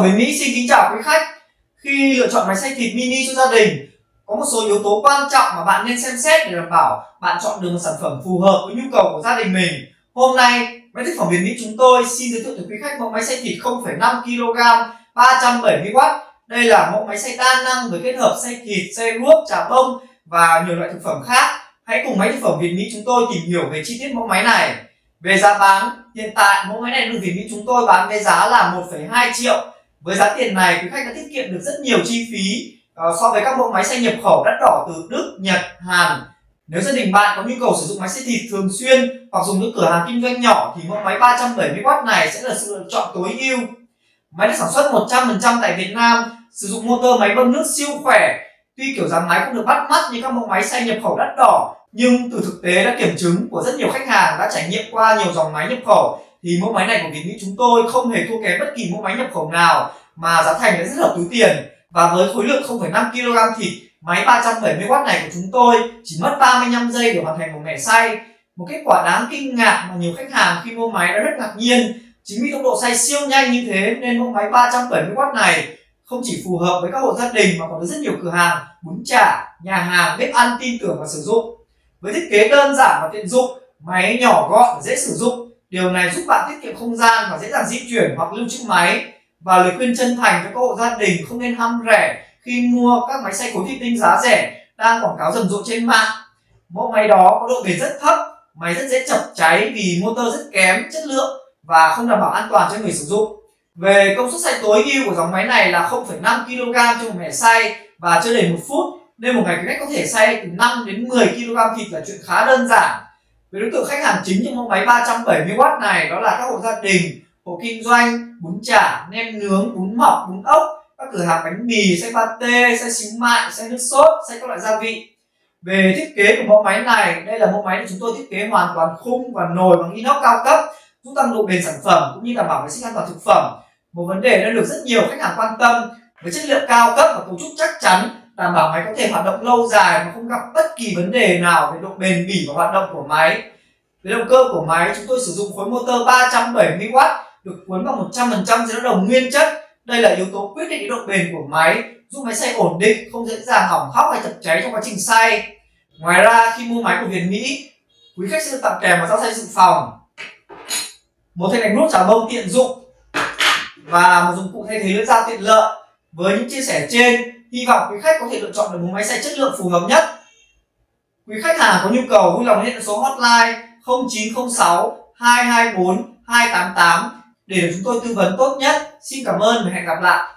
phẩm Bến Mỹ xin kính chào quý khách. Khi lựa chọn máy xay thịt mini cho gia đình, có một số yếu tố quan trọng mà bạn nên xem xét để đảm bảo bạn chọn được một sản phẩm phù hợp với nhu cầu của gia đình mình. Hôm nay, máy thực phẩm Việt Mỹ chúng tôi xin giới thiệu tới quý khách mẫu máy xay thịt 0,5 kg 370W. Đây là mẫu máy xay đa năng với kết hợp xay thịt, xay ruốc, trà bông và nhiều loại thực phẩm khác. Hãy cùng máy thực phẩm Việt Mỹ chúng tôi tìm hiểu về chi tiết mẫu máy này. Về giá bán, hiện tại mẫu máy này được Việt Mỹ chúng tôi bán với giá là 1,2 triệu. Với giá tiền này, quý khách đã tiết kiệm được rất nhiều chi phí uh, so với các mẫu máy xay nhập khẩu đắt đỏ từ Đức, Nhật, Hàn. Nếu gia đình bạn có nhu cầu sử dụng máy xay thịt thường xuyên hoặc dùng những cửa hàng kinh doanh nhỏ thì mẫu máy 370W này sẽ là sự lựa chọn tối ưu. Máy được sản xuất 100% tại Việt Nam, sử dụng motor máy bơm nước siêu khỏe. Tuy kiểu dáng máy không được bắt mắt như các mẫu máy xay nhập khẩu đắt đỏ nhưng từ thực tế đã kiểm chứng của rất nhiều khách hàng đã trải nghiệm qua nhiều dòng máy nhập khẩu thì mẫu máy này của Việt Mỹ chúng tôi không hề thua kém bất kỳ mẫu máy nhập khẩu nào mà giá thành rất hợp túi tiền. Và với khối lượng 0,5 kg thịt máy 370W này của chúng tôi chỉ mất 35 giây để hoàn thành một mẻ xay. Một kết quả đáng kinh ngạc mà nhiều khách hàng khi mua máy đã rất ngạc nhiên. Chính vì tốc độ xay siêu nhanh như thế nên mẫu máy 370W này không chỉ phù hợp với các hộ gia đình mà còn có rất nhiều cửa hàng bún chả nhà hàng bếp ăn tin tưởng và sử dụng. Với thiết kế đơn giản và tiện dụng, máy nhỏ gọn và dễ sử dụng, điều này giúp bạn tiết kiệm không gian và dễ dàng di chuyển hoặc lưu trữ máy. Và lời khuyên chân thành cho các hộ gia đình không nên ham rẻ khi mua các máy xay khối thủy tinh giá rẻ đang quảng cáo rầm rộ trên mạng. Mẫu máy đó có độ bền rất thấp, máy rất dễ chập cháy vì motor rất kém chất lượng và không đảm bảo an toàn cho người sử dụng. Về công suất xay tối ưu của dòng máy này là 0,5 kg trên một mẻ xay và chưa đầy một phút nên một ngày quý khách có thể xay từ 5 đến 10 kg thịt là chuyện khá đơn giản với đối tượng khách hàng chính trong mẫu máy 370W này đó là các hộ gia đình hộ kinh doanh bún chả nem nướng bún mọc bún ốc các cửa hàng bánh mì xe pate xe xíu mại xe nước sốt xe các loại gia vị về thiết kế của mẫu máy này đây là mẫu máy được chúng tôi thiết kế hoàn toàn khung và nồi bằng inox cao cấp giúp tăng độ bền sản phẩm cũng như đảm bảo vệ sinh an toàn thực phẩm một vấn đề đã được rất nhiều khách hàng quan tâm với chất liệu cao cấp và cấu trúc chắc chắn đảm bảo máy có thể hoạt động lâu dài mà không gặp bất kỳ vấn đề nào về độ bền bỉ và hoạt động của máy. với động cơ của máy, chúng tôi sử dụng khối motor 370W được cuốn bằng 100% dây đồng nguyên chất. Đây là yếu tố quyết định độ bền của máy, giúp máy xay ổn định, không dễ dàng hỏng hóc hay chập cháy trong quá trình xay. Ngoài ra, khi mua máy của Việt Mỹ, quý khách sẽ được tặng kèm một dao xay dự phòng, một thanh đánh nút trà bông tiện dụng và một dụng cụ thay thế lưỡi dao tiện lợi. Với những chia sẻ trên, Hy vọng quý khách có thể lựa chọn được một máy xay chất lượng phù hợp nhất. Quý khách hàng có nhu cầu vui lòng liên hệ số hotline 0906 224 288 để chúng tôi tư vấn tốt nhất. Xin cảm ơn và hẹn gặp lại.